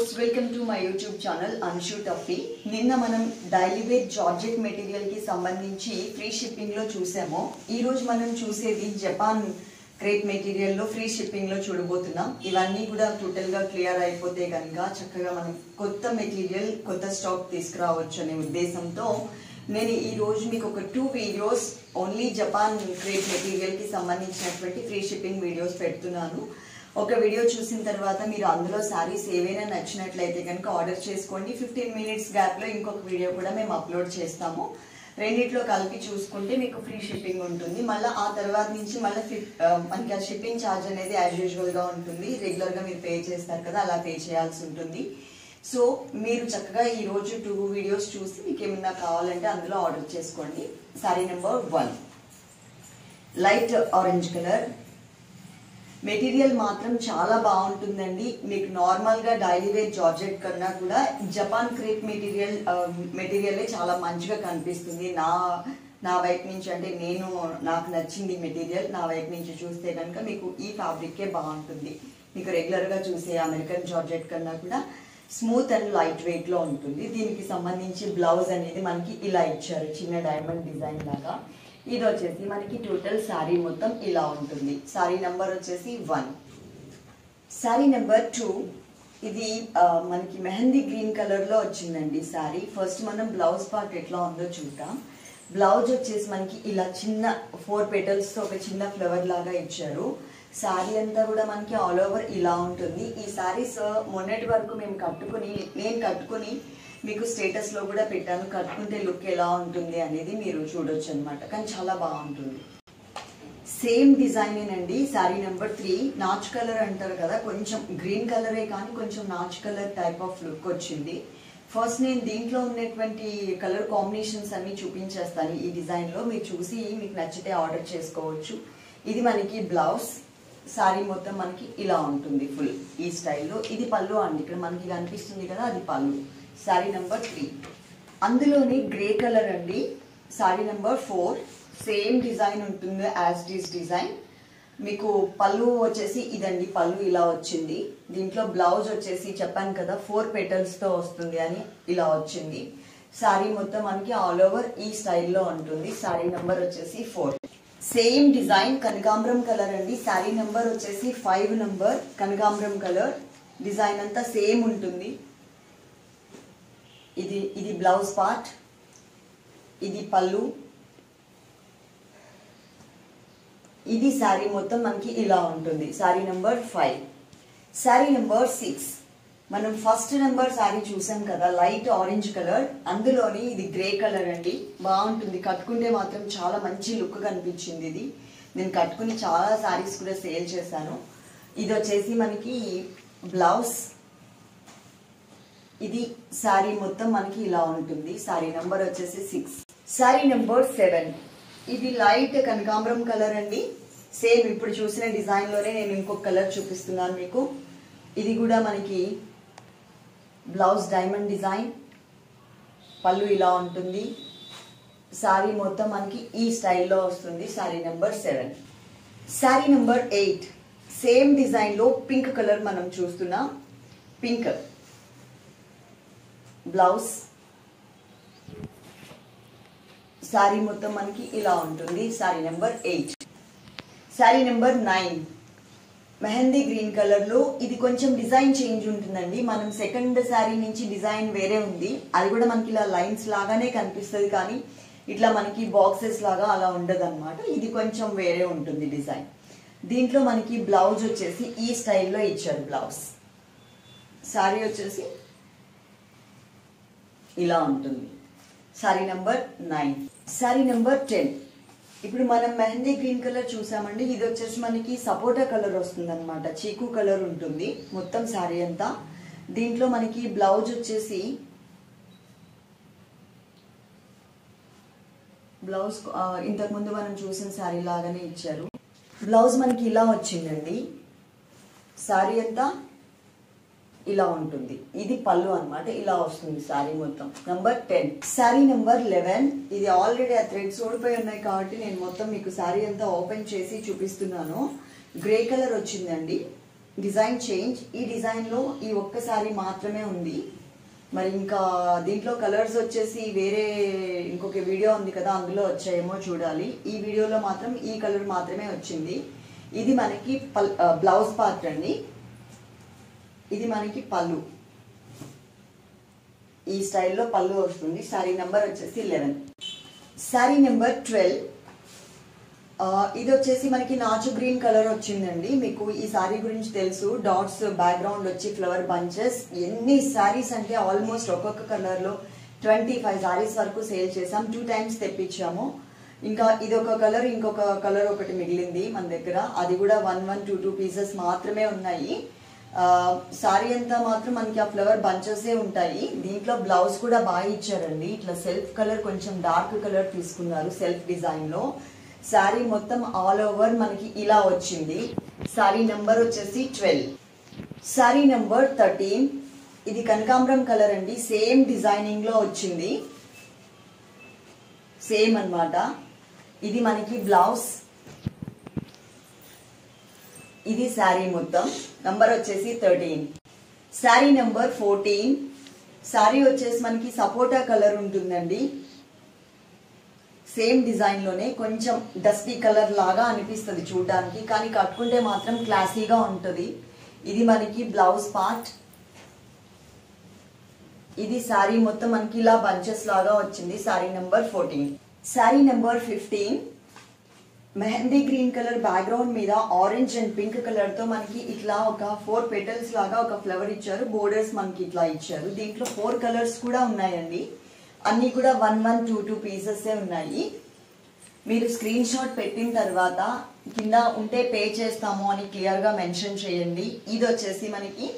Viewers welcome to my YouTube channel Anshu టఫీ నిన్న మనం డైలీవేర్ జార్జెట్ మెటీరియల్కి సంబంధించి ఫ్రీ షిప్పింగ్లో చూసాము. ఈ రోజు మనం చూసేది జపాన్ క్రేప్ మెటీరియల్లో ఫ్రీ షిప్పింగ్లో చూడబోతున్నాం. ఇవన్నీ కూడా టోటల్గా క్లియర్ అయిపోతే కనుక చక్కగా మనం కొత్త మెటీరియల్ కొత్త స్టాక్ తీసుకురావచ్చు అనే ఉద్దేశంతో నేను ఈ రోజు మీకు ఒక two videos only Japan crepe మెటీరియల్కి సంబంధించినటువంటి ఫ్రీ షిప్పింగ్ వీడియోస్ పెడుతున్నాను. ఒక వీడియో చూసిన తర్వాత మీరు అందులో శారీస్ ఏవైనా నచ్చినట్లయితే కనుక ఆర్డర్ చేసుకోండి. ఫిఫ్టీన్ మినిట్స్ గ్యాప్లో ఇంకొక వీడియో కూడా మేము అప్లోడ్ చేస్తాము. రెండిట్లో కలిపి చూసుకుంటే మీకు ఫ్రీ షిప్పింగ్ ఉంటుంది. మళ్ళీ ఆ తర్వాత నుంచి మళ్ళీ మనకి ఆ షిప్పింగ్ ఛార్జ్ అనేది యాజ్ యూజువల్గా ఉంటుంది. రెగ్యులర్గా మీరు పే చేస్తారు కదా అలా పే చేయాల్సి ఉంటుంది. సో మీరు చక్కగా ఈరోజు టూ వీడియోస్ చూసి మీకు ఏమన్నా కావాలంటే అందులో ఆర్డర్ చేసుకోండి. Sari number one light orange colour material మాత్రం చాలా బాగుంటుందండి. మీకు నార్మల్గా డైలీ వేర్ జార్జెట్ కన్నా కూడా జపాన్ క్రేప్ మెటీరియల్ మెటీరియల్ చాలా మంచిగా కనిపిస్తుంది. నా నా వైపు నుంచి అంటే నేను నాకు నచ్చింది మెటీరియల్. నా వైపు నుంచి చూస్తే కనుక మీకు ఈ ఫ్యాబ్రిక్కే బాగుంటుంది. మీకు రెగ్యులర్గా చూసే అమెరికన్ జార్జెట్ కన్నా కూడా స్మూత్ అండ్ లైట్ వెయిట్లో ఉంటుంది. దీనికి సంబంధించి బ్లౌజ్ అనేది మనకి ఇలా ఇచ్చారు చిన్న డైమండ్ డిజైన్ లాగా. ఇది వచ్చేసి మనకి టోటల్ శారీ మొత్తం ఇలా ఉంటుంది. శారీ నెంబర్ వచ్చేసి వన్ శారీ నెంబర్ టూ ఇది మనకి మెహందీ గ్రీన్ కలర్లో వచ్చిందండి శారీ ఫస్ట్ మనం బ్లౌజ్ పార్ట్ ఎట్లా ఉందో చూద్దాం. బ్లౌజ్ వచ్చేసి మనకి ఇలా చిన్న ఫోర్ పెటల్స్తో ఒక చిన్న ఫ్లవర్ లాగా ఇచ్చారు. శారీ అంతా కూడా మనకి ఆల్ ఓవర్ ఇలా ఉంటుంది. ఈ శారీస్ మొన్నటి వరకు మేము కట్టుకుని నేను కట్టుకుని మీకు స్టేటస్లో కూడా పెట్టాను. కట్టుకుంటే లుక్ ఎలా ఉంటుంది అనేది మీరు చూడొచ్చు అనమాట కానీ చాలా బాగుంటుంది. సేమ్ డిజైన్ అండి శారీ నెంబర్ త్రీ నాచ్ కలర్ అంటారు కదా కొంచెం గ్రీన్ కలరే కానీ కొంచెం నాచ్ కలర్ టైప్ ఆఫ్ లుక్ వచ్చింది. ఫస్ట్ నేను దీంట్లో ఉన్నటువంటి కలర్ కాంబినేషన్స్ అన్ని చూపించేస్తాను ఈ డిజైన్లో మీరు చూసి మీకు నచ్చితే ఆర్డర్ చేసుకోవచ్చు. ఇది మనకి బ్లౌజ్ శారీ మొత్తం మనకి ఇలా ఉంటుంది ఫుల్ ఈ స్టైల్లో ఇది పళ్ళు అండి. ఇక్కడ మనకి కనిపిస్తుంది కదా అది పళ్ళు. Sari number three. అందులోని గ్రే కలర్ అండి. Sari number four. Same design ఉంటుంది యాజ్ డీస్ డిజైన్. మీకు పళ్ళు వచ్చేసి ఇదండి పళ్ళు ఇలా వచ్చింది. దీంట్లో బ్లౌజ్ వచ్చేసి చెప్పాను కదా ఫోర్ పెటల్స్తో వస్తుంది అని ఇలా వచ్చింది. శారీ మొత్తం మనకి ఆల్ ఓవర్ ఈ స్టైల్లో ఉంటుంది. శారీ నెంబర్ వచ్చేసి ఫోర్. సేమ్ డిజైన్ కనకాంబరం కలర్ అండి. శారీ నెంబర్ వచ్చేసి ఫైవ్ నెంబర్ కనకాంబరం కలర్. డిజైన్ అంతా సేమ్ ఉంటుంది. ఇది ఇది బ్లౌజ్ పార్ట్ ఇది పళ్ళు. ఇది శారీ మొత్తం మనకి ఇలా ఉంటుంది. Sari number five sari number six మనం ఫస్ట్ నెంబర్ శారీ చూసాం కదా లైట్ ఆరెంజ్ కలర్ అందులోని ఇది గ్రే కలర్ అండి. బాగుంటుంది. కట్టుకుంటే మాత్రం చాలా మంచి లుక్ కనిపించింది ఇది. నేను కట్టుకుని చాలా శారీస్ కూడా సేల్ చేశాను. ఇది వచ్చేసి మనకి బ్లౌజ్ ఇది శారీ మొత్తం మనకి ఇలా ఉంటుంది. శారీ నెంబర్ వచ్చేసి సిక్స్ శారీ నెంబర్ సెవెన్ ఇది లైట్ కనకాంబరం కలర్ అండి. సేమ్ ఇప్పుడు చూసిన డిజైన్లోనే నేను ఇంకొక కలర్ చూపిస్తున్నాను మీకు. ఇది కూడా మనకి బ్లౌజ్ డైమండ్ డిజైన్ పళ్ళు ఇలా ఉంటుంది. శారీ మొత్తం మనకి ఈ స్టైల్లో వస్తుంది. Sari number seven sari number eight same డిజైన్లో పింక్ కలర్ మనం చూస్తున్నాం. Pink blouse. శారీ మొత్తం మనకి ఇలా ఉంటుంది. Sari number eight. Sari number nine. Mehndi green కలర్లో ఇది కొంచెం డిజైన్ చేంజ్ ఉంటుందండి. మనం సెకండ్ శారీ నుంచి డిజైన్ వేరే ఉంది. అది కూడా మనకి ఇలా లైన్స్ లాగానే కనిపిస్తుంది కానీ ఇట్లా మనకి బాక్సెస్ లాగా అలా ఉండదు అనమాట ఇది కొంచెం వేరే ఉంటుంది డిజైన్. దీంట్లో మనకి బ్లౌజ్ వచ్చేసి ఈ స్టైల్లో ఇచ్చారు బ్లౌజ్. శారీ వచ్చేసి ఇలా ఉంటుంది. Sari number nine sari number ten ఇప్పుడు మనం మెహందీ గ్రీన్ కలర్ చూసామండి. ఇది వచ్చేసి మనకి సపోటా కలర్ వస్తుంది అనమాట చీకు కలర్ ఉంటుంది. మొత్తం శారీ అంతా. దీంట్లో మనకి బ్లౌజ్ వచ్చేసి బ్లౌజ్ ఇంతకుముందు మనం చూసిన శారీ లాగానే ఇచ్చారు. బ్లౌజ్ మనకి ఇలా వచ్చిందండి. శారీ అంతా ఇలా ఉంటుంది. ఇది పళ్ళు అనమాట ఇలా వస్తుంది శారీ మొత్తం. Number ten sari number eleven ఇది ఆల్రెడీ ఆ థ్రెడ్స్ ఓడిపోయి ఉన్నాయి కాబట్టి నేను మొత్తం మీకు శారీ అంతా ఓపెన్ చేసి చూపిస్తున్నాను. గ్రే కలర్ వచ్చిందండి. డిజైన్ చేంజ్ ఈ డిజైన్లో ఈ ఒక్క శారీ మాత్రమే ఉంది. మరి ఇంకా దీంట్లో కలర్స్ వచ్చేసి వేరే ఇంకొక వీడియో ఉంది కదా అందులో వచ్చాయేమో చూడాలి. ఈ వీడియోలో మాత్రం ఈ కలర్ మాత్రమే వచ్చింది. ఇది మనకి పల్ బ్లౌజ్ పార్ట్ అండి. ఇది మనకి పళ్ళు. ఈ స్టైల్లో పళ్ళు వస్తుంది. శారీ నెంబర్ వచ్చేసి లెవెన్ శారీ నెంబర్ ట్వెల్వ్ ఇది వచ్చేసి మనకి నాచు గ్రీన్ కలర్ వచ్చిందండి. మీకు ఈ శారీ గురించి తెలుసు. డాట్స్ బ్యాక్గ్రౌండ్ వచ్చి ఫ్లవర్ బంచెస్. ఎన్ని శారీస్ అంటే ఆల్మోస్ట్ ఒక్కొక్క కలర్లో ట్వంటీ ఫైవ్ సారీస్ వరకు సేల్ చేసాం టూ టైమ్స్ తెప్పించాము. ఇంకా ఇది ఒక కలర్ ఇంకొక కలర్ ఒకటి మిగిలింది మన దగ్గర. అది కూడా one one two two pieces మాత్రమే ఉన్నాయి. సారీ అంతా మాత్రం మనకి ఆ ఫ్లవర్ బంచెసే ఉంటాయి. దీంట్లో బ్లౌజ్ కూడా బాగా ఇచ్చారండి. ఇట్లా సెల్ఫ్ కలర్ కొంచెం డార్క్ కలర్ తీసుకున్నారు సెల్ఫ్ డిజైన్లో శారీ మొత్తం ఆల్ ఓవర్ మనకి ఇలా వచ్చింది. శారీ నెంబర్ వచ్చేసి ట్వెల్వ్ శారీ నెంబర్ థర్టీన్ ఇది కనకాంబరం కలర్ అండి. సేమ్ డిజైనింగ్లో వచ్చింది. సేమ్ అన్నమాట. ఇది మనకి బ్లౌజ్ ఇది శారీ మొత్తం. నంబర్ వచ్చేసి thirteen sari number fourteen sari వచ్చేసి మనకి సపోటా కలర్ ఉంటుందండి. సేమ్ డిజైన్లోనే కొంచెం డస్టీ కలర్ లాగా అనిపిస్తుంది చూడడానికి కానీ కట్టుకుంటే మాత్రం క్లాసీగా ఉంటుంది. ఇది మనకి బ్లౌజ్ పార్ట్ ఇది శారీ మొత్తం మనకి ఇలా బంచెస్ లాగా వచ్చింది. Sari number fourteen sari number fifteen mehndi green colour background మీద ఆరెంజ్ అండ్ పింక్ కలర్తో మనకి ఇట్లా ఒక ఫోర్ పెటల్స్ లాగా ఒక ఫ్లవర్ ఇచ్చారు. బోర్డర్స్ మనకి ఇట్లా ఇచ్చారు. దీంట్లో ఫోర్ కలర్స్ కూడా ఉన్నాయండి. అన్ని కూడా one one two two pieces ఉన్నాయి. మీరు స్క్రీన్ షాట్ పెట్టిన తర్వాత కింద ఉంటే పే చేస్తాము అని క్లియర్గా మెన్షన్ చేయండి. ఇది వచ్చేసి మనకి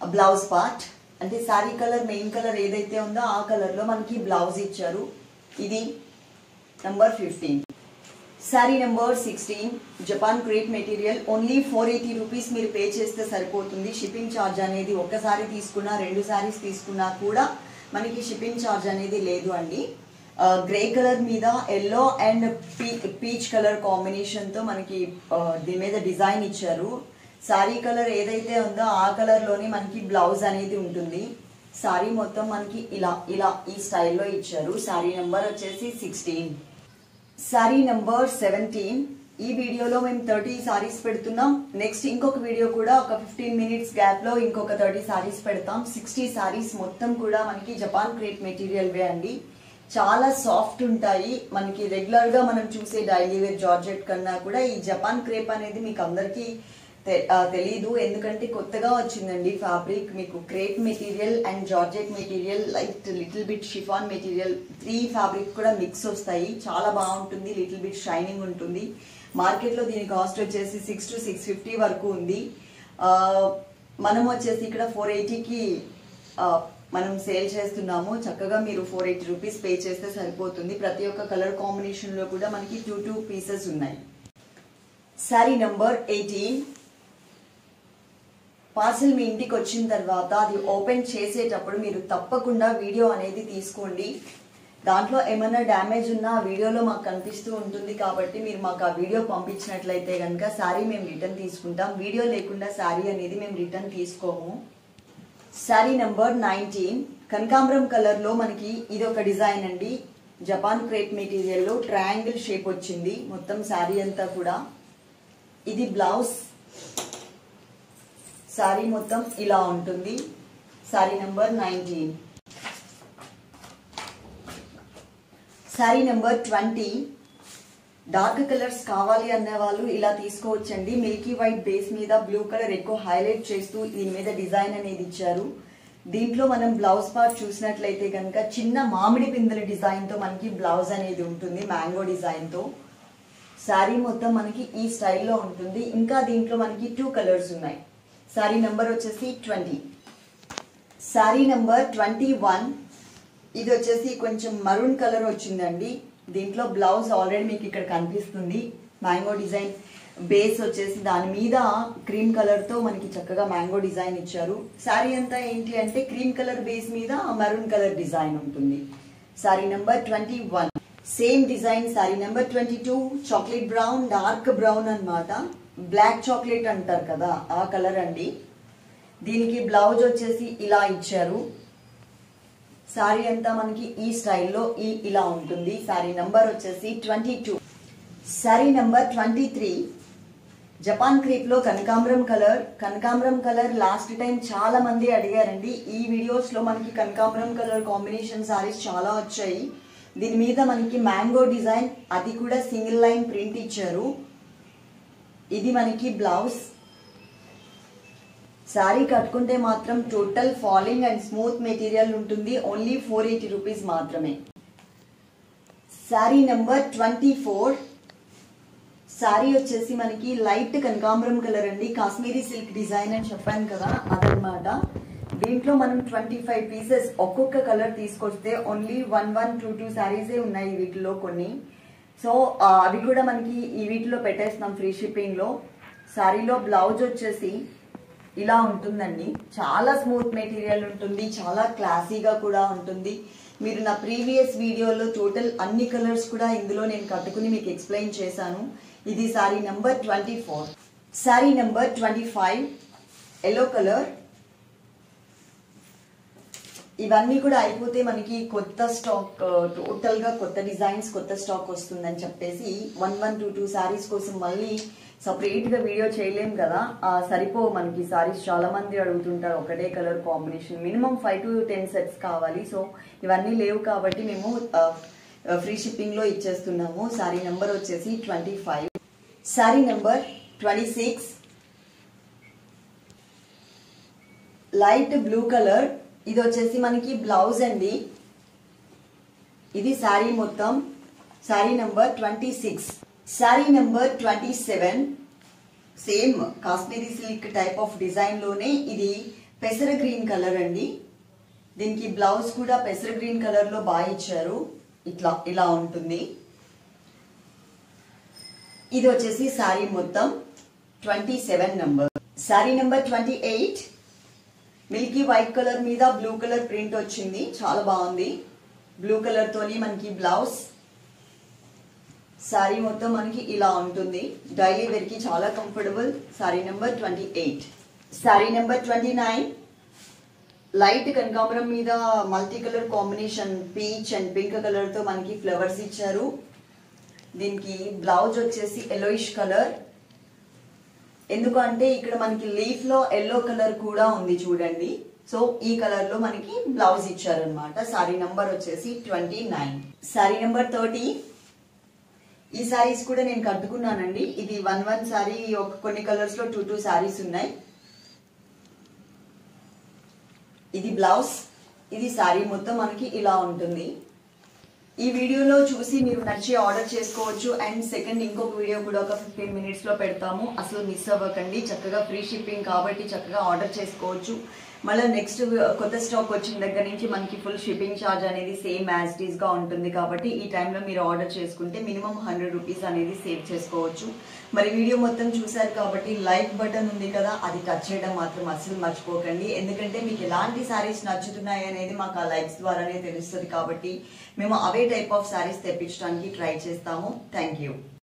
బ్లౌజ్ పార్ట్ అంటే శారీ కలర్ మెయిన్ కలర్ ఏదైతే ఉందో ఆ కలర్లో మనకి బ్లౌజ్ ఇచ్చారు. ఇది number fifteen sari number sixteen Japan crepe material only four eighty rupees మీరు పే చేస్తే సరిపోతుంది. షిప్పింగ్ ఛార్జ్ అనేది ఒక్కసారి తీసుకున్నా రెండు శారీస్ తీసుకున్నా కూడా మనకి షిప్పింగ్ ఛార్జ్ అనేది లేదు అండి. గ్రే కలర్ మీద ఎల్లో అండ్ పీచ్ కలర్ కాంబినేషన్తో మనకి దీని మీద డిజైన్ ఇచ్చారు. శారీ కలర్ ఏదైతే ఉందో ఆ కలర్లోనే మనకి బ్లౌజ్ అనేది ఉంటుంది. శారీ మొత్తం మనకి ఇలా ఇలా ఈ స్టైల్లో ఇచ్చారు. శారీ నెంబర్ వచ్చేసి సిక్స్టీన్ సారీ నెంబర్ సెవెంటీన్ ఈ వీడియోలో మేము థర్టీ సారీస్ పెడుతున్నాం. నెక్స్ట్ ఇంకొక వీడియో కూడా ఒక ఫిఫ్టీన్ మినిట్స్ గ్యాప్లో ఇంకొక థర్టీ సారీస్ పెడతాం. సిక్స్టీ సారీస్ మొత్తం కూడా మనకి జపాన్ క్రేప్ మెటీరియల్ వే అండి. చాలా సాఫ్ట్ ఉంటాయి. మనకి రెగ్యులర్గా మనం చూసే డైలీ వేర్ జార్జెట్ కన్నా కూడా ఈ జపాన్ క్రేప్ అనేది మీకు అందరికీ తెలీదు. ఎందుకంటే కొత్తగా వచ్చిందండి ఫ్యాబ్రిక్. మీకు crepe material and georgette material light little bit chiffon material three fabric కూడా మిక్స్ వస్తాయి. చాలా బాగుంటుంది. లిటిల్ బిట్ షైనింగ్ ఉంటుంది. మార్కెట్లో దీని కాస్ట్ వచ్చేసి సిక్స్ టు సిక్స్ ఫిఫ్టీ వరకు ఉంది. మనం వచ్చేసి ఇక్కడ ఫోర్ ఎయిటీకి మనం సేల్ చేస్తున్నాము. చక్కగా మీరు ఫోర్ ఎయిటీ రూపీస్ పే చేస్తే సరిపోతుంది. ప్రతి ఒక్క కలర్ కాంబినేషన్లో కూడా మనకి టూ టూ పీసెస్ ఉన్నాయి. Sari number eighteen. పార్సిల్ మీ ఇంటికి వచ్చిన తర్వాత అది ఓపెన్ చేసేటప్పుడు మీరు తప్పకుండా వీడియో అనేది తీసుకోండి. దాంట్లో ఏమైనా డ్యామేజ్ ఉన్నా ఆ వీడియోలో మాకు కనిపిస్తూ ఉంటుంది కాబట్టి మీరు మాకు ఆ వీడియో పంపించినట్లయితే కనుక శారీ మేము రిటర్న్ తీసుకుంటాం. వీడియో లేకుండా శారీ అనేది మేము రిటర్న్ తీసుకోము. Sari number nineteen. కనకాంబరం కలర్లో మనకి ఇది ఒక డిజైన్ అండి. జపాన్ క్రేప్ మెటీరియల్లో ట్రయాంగిల్ షేప్ వచ్చింది. మొత్తం శారీ అంతా కూడా. ఇది బ్లౌజ్. శారీ మొత్తం ఇలా ఉంటుంది. Sari number nineteen. Sari number twenty. Dark colours కావాలి అనే వాళ్ళు ఇలా తీసుకోవచ్చండి. మిల్కీ వైట్ బేస్ మీద బ్లూ కలర్ ఎక్కువ హైలైట్ చేస్తూ దీని మీద డిజైన్ అనేది ఇచ్చారు. దీంట్లో మనం బ్లౌజ్ పార్ట్ చూసినట్లయితే కనుక చిన్న మామిడి పిందెల డిజైన్తో మనకి బ్లౌజ్ అనేది ఉంటుంది మ్యాంగో డిజైన్తో శారీ మొత్తం మనకి ఈ స్టైల్లో ఉంటుంది. ఇంకా దీంట్లో మనకి టూ కలర్స్ ఉన్నాయి. శారీ నెంబర్ వచ్చేసి twenty sari number twenty one ఇది వచ్చేసి కొంచెం మరూన్ కలర్ వచ్చిందండి. దీంట్లో బ్లౌజ్ ఆల్రెడీ మీకు ఇక్కడ కనిపిస్తుంది. మ్యాంగో డిజైన్ బేస్ వచ్చేసి దాని మీద క్రీమ్ కలర్తో మనకి చక్కగా మ్యాంగో డిజైన్ ఇచ్చారు. శారీ అంతా ఏంటి అంటే క్రీమ్ కలర్ బేస్ మీద మరూన్ కలర్ డిజైన్ ఉంటుంది. Sari number twenty one same design sari number twenty two chocolate brown dark brown అన్నమాట. బ్లాక్ చాక్లెట్ అంటారు కదా ఆ కలర్ అండి. దీనికి బ్లౌజ్ వచ్చేసి ఇలా ఇచ్చారు. శారీ అంతా మనకి ఈ స్టైల్లో ఈ ఇలా ఉంటుంది. సారీ నంబర్ వచ్చేసి twenty two. Sari number twenty three. Japan క్రీప్లో కనకాంబరం కలర్. కనకాంబరం కలర్ లాస్ట్ టైం చాలా మంది అడిగారండి. ఈ వీడియోస్లో మనకి కనకాంబరం కలర్ కాంబినేషన్ సారీస్ చాలా వచ్చాయి. దీని మీద మనకి మ్యాంగో డిజైన్ అది కూడా సింగిల్ లైన్ ప్రింట్ ఇచ్చారు. ఇది మనకి బ్లౌజ్. శారీ కట్టుకుంటే మాత్రం total falling and smooth material ఉంటుంది. ఓన్లీ ఫోర్ ఎయిటీ రూపీస్ మాత్రమే. Sari number twenty four sari వచ్చేసి మనకి లైట్ కనకాంబరం కలర్ అండి. కాశ్మీరీ సిల్క్ డిజైన్ అని చెప్పాను కదా అదనమాట దీంట్లో మనం ట్వంటీ ఫైవ్ పీసెస్ ఒక్కొక్క కలర్ తీసుకొస్తే only one one two two శారీసే ఉన్నాయి వీటిలో కొన్ని. సో అవి కూడా మనకి ఈ వీటిలో పెట్టేస్తున్నాం ఫ్రీ షిప్పింగ్లో. శారీలో బ్లౌజ్ వచ్చేసి ఇలా ఉంటుందండి. చాలా స్మూత్ మెటీరియల్ ఉంటుంది చాలా క్లాసీగా కూడా ఉంటుంది. మీరు నా ప్రీవియస్ వీడియోలో టోటల్ అన్ని కలర్స్ కూడా ఇందులో నేను కట్టుకుని మీకు ఎక్స్ప్లెయిన్ చేశాను. ఇది sari number twenty four. Sari number twenty five yellow colour. ఇవన్నీ కూడా అయిపోతే మనకి కొత్త స్టాక్ టోటల్గా కొత్త డిజైన్స్ కొత్త స్టాక్ వస్తుందని చెప్పేసి one one two two saris కోసం మళ్ళీ సపరేట్గా వీడియో చేయలేం కదా. ఆ, సరిపో మనకి సారీస్ చాలా మంది అడుగుతుంటారు ఒకటే colour combination minimum five to ten sets కావాలి. సో ఇవన్నీ లేవు కాబట్టి మేము ఫ్రీ షిప్పింగ్లో ఇచ్చేస్తున్నాము. సారీ నెంబర్ వచ్చేసి twenty five sari number twenty six light blue colour ఇది వచ్చేసి మనకి బ్లౌజ్ అండి. ఇది శారీ మొత్తం. Sari number twenty six. Sari number twenty seven. Same Kashmiri silk type of డిజైన్లోనే ఇది పెసర గ్రీన్ కలర్ అండి. దీనికి బ్లౌజ్ కూడా పెసర గ్రీన్ కలర్లో బాగా ఇచ్చారు. ఇట్లా ఇలా ఉంటుంది. ఇది వచ్చేసి శారీ మొత్తం twenty seven number. Sari number twenty eight. Milky white colour మీద బ్లూ కలర్ ప్రింట్ వచ్చింది. చాలా బాగుంది. బ్లూ కలర్ తోని మనకి బ్లౌజ్. శారీ మొత్తం మనకి ఇలా ఉంటుంది. డైలీ వేర్కి చాలా comfortable sari number twenty eight sari number twenty nine light కనకాంబరం మీద multi colour combination peach and pink కలర్తో మనకి ఫ్లవర్స్ ఇచ్చారు. దీనికి బ్లౌజ్ వచ్చేసి ఎలోయిష్ కలర్ ఎందుకంటే ఇక్కడ మనకి లీఫ్లో ఎల్లో కలర్ కూడా ఉంది చూడండి. సో ఈ కలర్లో మనకి బ్లౌజ్ ఇచ్చారనమాట సారీ నంబర్ వచ్చేసి twenty nine. Sari number thirty. ఈ సారీస్ కూడా నేను కట్టుకున్నానండి. ఇది వన్ వన్ సారీ ఒక కొన్ని కలర్స్లో టూ టూ సారీస్ ఉన్నాయి. ఇది బ్లౌజ్. ఇది సారీ మొత్తం మనకి ఇలా ఉంటుంది. ఈ వీడియోలో చూసి మీరు నచ్చి ఆర్డర్ చేసుకోవచ్చు. అండ్ సెకండ్ ఇంకొక వీడియో కూడా ఒక ఫిఫ్టీన్ మినిట్స్లో పెడతాము. అసలు మిస్ అవ్వకండి. చక్కగా ఫ్రీ షిప్పింగ్ కాబట్టి చక్కగా ఆర్డర్ చేసుకోవచ్చు. మళ్ళీ నెక్స్ట్ కొత్త స్టాక్ వచ్చిన దగ్గర నుంచి మనకి ఫుల్ షిప్పింగ్ ఛార్జ్ అనేది సేమ్ యాజ్ ఇట్గా ఉంటుంది కాబట్టి ఈ టైంలో మీరు ఆర్డర్ చేసుకుంటే మినిమం హండ్రెడ్ రూపీస్ అనేది సేవ్ చేసుకోవచ్చు. మరి వీడియో మొత్తం చూశారు కాబట్టి లైక్ బటన్ ఉంది కదా అది టచ్ చేయడం మాత్రం అస్సలు మర్చిపోకండి. ఎందుకంటే మీకు ఎలాంటి శారీస్ నచ్చుతున్నాయి అనేది మాకు ఆ లైక్స్ ద్వారానే తెలుస్తుంది కాబట్టి మేము అవే టైప్ ఆఫ్ శారీస్ తెప్పించడానికి ట్రై చేస్తాము. Thank you